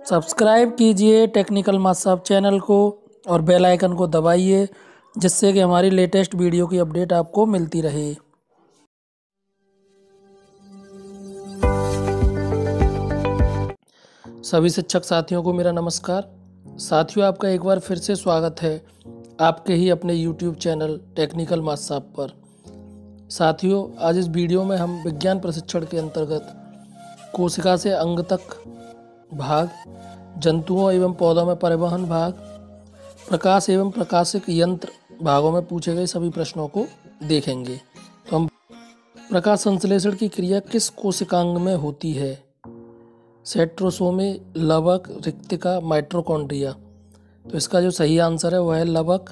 Subscribe कीजिए technical मासाब channel को और बेल आइकन को दबाइए, जिससे कि हमारी लेटेस्ट वीडियो की अपडेट आपको मिलती रहे। सभी शिक्षक साथियों को मेरा नमस्कार। साथियों, आपका एक बार फिर से स्वागत है आपके ही अपने YouTube चैनल टेक्निकल मासाब पर। साथियों, आज इस वीडियो में हम विज्ञान प्रशिक्षण के अंतर्गत कोशिका से अंग तक भाग, जंतुओं एवं पौधों में परिवहन भाग, प्रकाश एवं प्रकाशिक यंत्र भागों में पूछे गए सभी प्रश्नों को देखेंगे। तो हम प्रकाश संश्लेषण की क्रिया किस कोशिकांग में होती है? सेट्रोसोमे, लवक, रिक्तिका, माइट्रोकॉन्ड्रिया। तो इसका जो सही आंसर है, वह है लवक।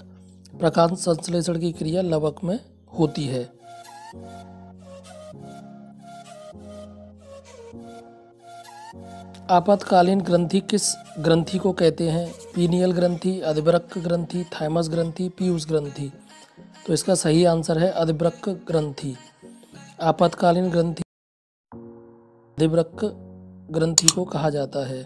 प्रकाश संश्लेषण की क्रिया लवक में होती है। आपातकालीन ग्रंथि किस ग्रंथि को कहते हैं? पीनियल ग्रंथि अधिवृक्क ग्रंथि, थाइमस ग्रंथि, पीयूष ग्रंथि। तो इसका सही आंसर है अधिवृक्क ग्रंथि। आपातकालीन ग्रंथि अधिवृक्क ग्रंथि को कहा जाता है।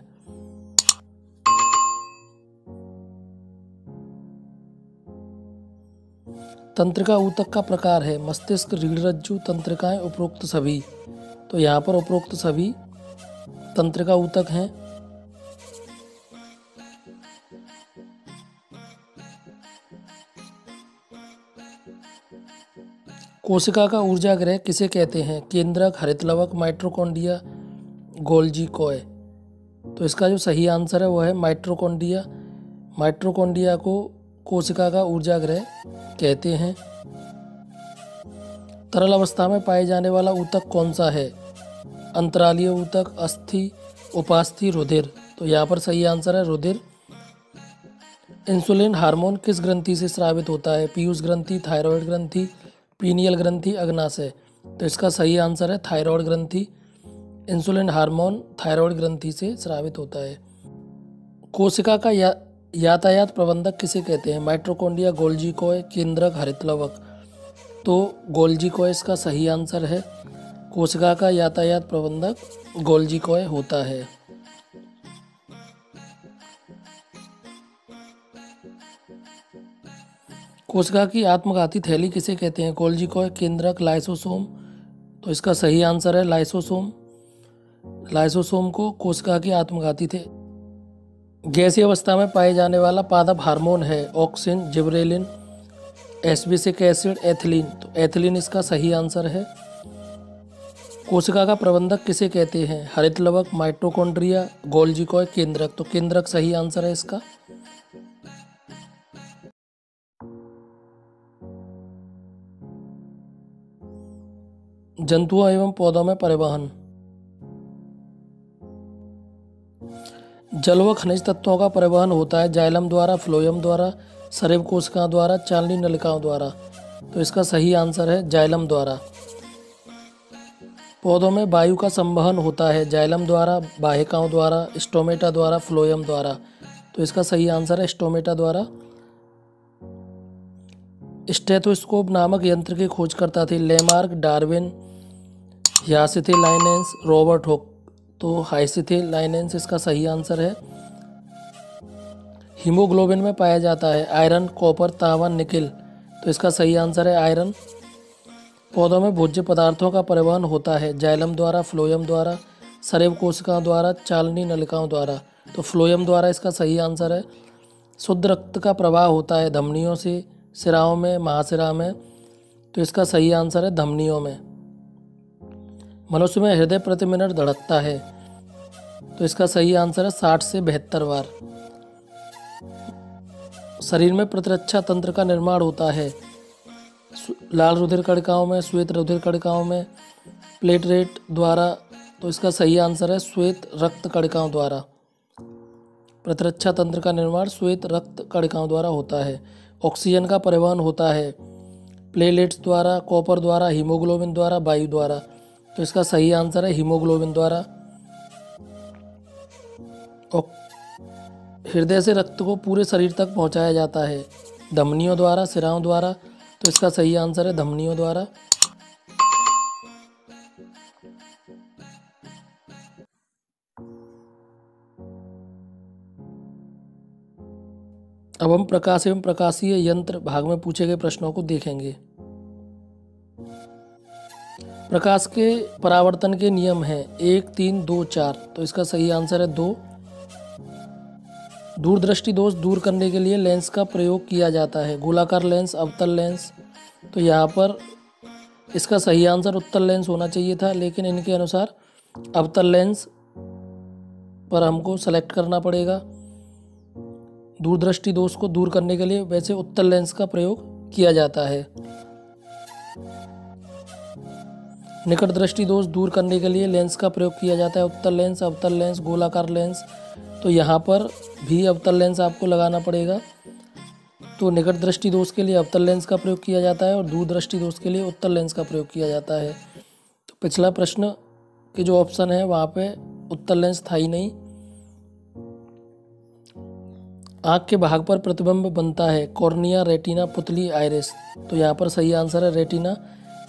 तंत्रिका ऊतक का प्रकार है। मस्तिष्क, रीढ़, रज्जु, तंत्रिकाएँ उपरोक्त सभी। तो यहाँ पर उपरोक्त सभी तंत्रिका ऊतक हैं। कोशिका का ऊर्जा ग्रह किसे कहते हैं? केंद्रक, हरितलवक माइट्रोकोन्डिया गोल्जी कोय। तो इसका जो सही आंसर है वह है माइट्रोकोंडिया। माइट्रोकोन्डिया को कोशिका का ऊर्जा ग्रह कहते हैं। तरल अवस्था में पाए जाने वाला ऊतक कौन सा है? अंतरालीय ऊतक अस्थि उपास्थि रुधिर। तो यहाँ पर सही आंसर है रुधिर। इंसुलिन हार्मोन किस ग्रंथि से स्रावित होता है? पीयूष ग्रंथि थायराइड ग्रंथि पीनियल ग्रंथि अग्नाशय। तो इसका सही आंसर है थायराइड ग्रंथि। इंसुलिन हार्मोन थायराइड ग्रंथि से स्रावित होता है। कोशिका का या, यातायात प्रबंधक किसे कहते हैं? माइट्रोकोन्डिया गोल्जी कोय केंद्रक हरितलवक। तो गोल्जी कोय इसका सही आंसर है। कोशिका का यातायात प्रबंधक गोल्जी होता है। कोशिका की आत्मघाती थैली किसे कहते हैं? गोल्जी केंद्रक, लाइसोसोम। तो इसका सही आंसर है लाइसोसोम। लाइसोसोम को कोशिका की आत्मघाती थे। गैसीय अवस्था में पाए जाने वाला पादप हार्मोन है, auxin, gibberellin abscisic acid, ethylene. तो एथिलीन इसका सही आंसर है। कोशिका का प्रबंधक किसे कहते हैं? हरित लवक माइट्रोकॉन्ड्रिया गोल्जिकॉय, केंद्रक। तो केंद्रक सही आंसर है इसका। जंतुओं एवं पौधों में परिवहन। जल व खनिज तत्वों का परिवहन होता है जाइलम द्वारा फ्लोयम द्वारा शरीर कोशिकाओं द्वारा चालनी नलिकाओं द्वारा। तो इसका सही आंसर है जाइलम द्वारा। पौधों में वायु का संवहन होता है, जाइलम द्वारा, बाहिकाओं द्वारा, स्टोमेटा द्वारा, फ्लोयम द्वारा। तो इसका सही आंसर है स्टोमेटा द्वारा। स्टेथोस्कोप नामक यंत्र की खोज करता थे Lamarck, Darwin linens Robert Hooke. तो लाइनेंस इसका सही आंसर है। हीमोग्लोबिन में पाया जाता है, आयरन, कॉपर तांबा निकिल। तो इसका सही आंसर है आयरन। पौधों में भोज्य पदार्थों का परिवहन होता है, जाइलम द्वारा, फ्लोयम द्वारा सरेव कोशिकाओं द्वारा, चालनी नलिकाओं द्वारा। तो फ्लोयम द्वारा इसका सही आंसर है। शुद्ध रक्त का प्रवाह होता है धमनियों से, सिराओं में, महासिरा में। तो इसका सही आंसर है धमनियों में। मनुष्य में हृदय प्रति मिनट धड़कता है। तो इसका सही आंसर है साठ से बहत्तर बार। शरीर में प्रतिरक्षा तंत्र का निर्माण होता है। लाल रुधिर कड़काओं में, श्वेत रुधिर कड़काओं में प्लेटलेट द्वारा तो इसका सही आंसर है श्वेत रक्त कड़काओं द्वारा। प्रतिरक्षा तंत्र का निर्माण श्वेत रक्त कड़काओं द्वारा होता है। ऑक्सीजन का परिवहन होता है। प्लेलेट्स द्वारा, कॉपर द्वारा, हीमोग्लोबिन द्वारा, वायु द्वारा। तो इसका सही आंसर है हीमोग्लोबिन द्वारा। हृदय से रक्त को पूरे शरीर तक पहुँचाया जाता है। धमनियों द्वारा सिराओं द्वारा तो इसका सही आंसर है धमनियों द्वारा। अब हम प्रकाश एवं प्रकाशीय यंत्र भाग में पूछे गए प्रश्नों को देखेंगे। प्रकाश के परावर्तन के नियम हैं एक, तीन, दो, चार। तो इसका सही आंसर है दो। दूरदृष्टि दोष दूर करने के लिए लेंस का प्रयोग किया जाता है। गोलाकार लेंस, अवतल लेंस। तो यहाँ पर इसका सही आंसर उत्तल लेंस होना चाहिए था, लेकिन इनके अनुसार अवतल लेंस पर हमको सेलेक्ट करना पड़ेगा। दूरदृष्टि दोष को दूर करने के लिए वैसे उत्तल लेंस का प्रयोग किया जाता है। निकट दृष्टि दोष दूर करने के लिए लेंस का प्रयोग किया जाता है उत्तल लेंस, अवतल लेंस, गोलाकार लेंस। तो यहाँ पर भी अवतल लेंस आपको लगाना पड़ेगा। तो निकट दृष्टि दोष के लिए अवतल लेंस का प्रयोग किया जाता है और दूर दृष्टि दोष के लिए उत्तल लेंस का प्रयोग किया जाता है। तो पिछला प्रश्न के जो ऑप्शन है, वहाँ पे उत्तर लेंस था ही नहीं। आँख के भाग पर प्रतिबिंब बनता है, कॉर्निया रेटिना पुतली आयरिस। तो यहाँ पर सही आंसर है रेटिना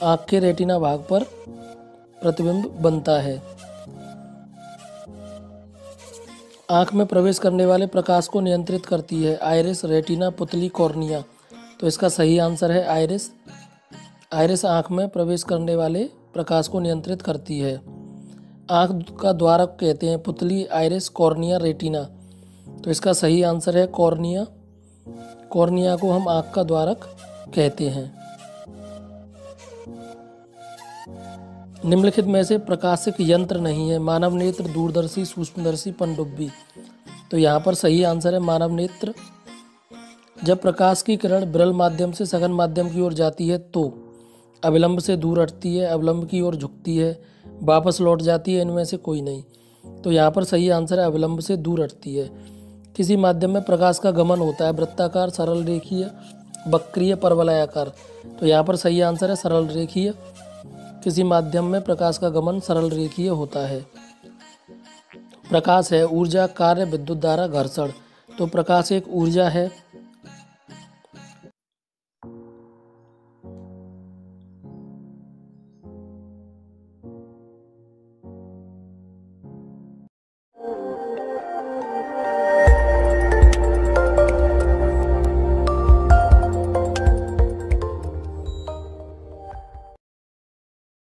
आँख के रेटिना भाग पर प्रतिबिंब बनता है। आँख में प्रवेश करने वाले प्रकाश को नियंत्रित करती है, आयरिस रेटिना पुतली कॉर्निया। तो इसका सही आंसर है आयरिस। आयरिस आँख में प्रवेश करने वाले प्रकाश को नियंत्रित करती है। आँख का द्वारक कहते हैं, पुतली, आयरिस, कॉर्निया, रेटिना। तो इसका सही आंसर है कॉर्निया। कॉर्निया को हम आँख का द्वारक कहते हैं। निम्नलिखित में से प्रकाशिक यंत्र नहीं है, मानव नेत्र, दूरदर्शी, सूक्ष्मदर्शी, पनडुब्बी। तो यहाँ पर सही आंसर है मानव नेत्र। जब प्रकाश की किरण विरल माध्यम से सघन माध्यम की ओर जाती है तो अविलंब से दूर हटती है, अविलंब की ओर झुकती है, वापस लौट जाती है, इनमें से कोई नहीं। तो यहाँ पर सही आंसर है अविलंब से दूर हटती है। किसी माध्यम में प्रकाश का गमन होता है, वृत्ताकार, सरल रेखीय, वक्रीय, परवलयाकार। तो यहाँ पर सही आंसर है सरल रेखीय किसी माध्यम में प्रकाश का गमन सरल रेखीय होता है। प्रकाश है ऊर्जा, कार्य, विद्युत धारा, घर्षण। तो प्रकाश एक ऊर्जा है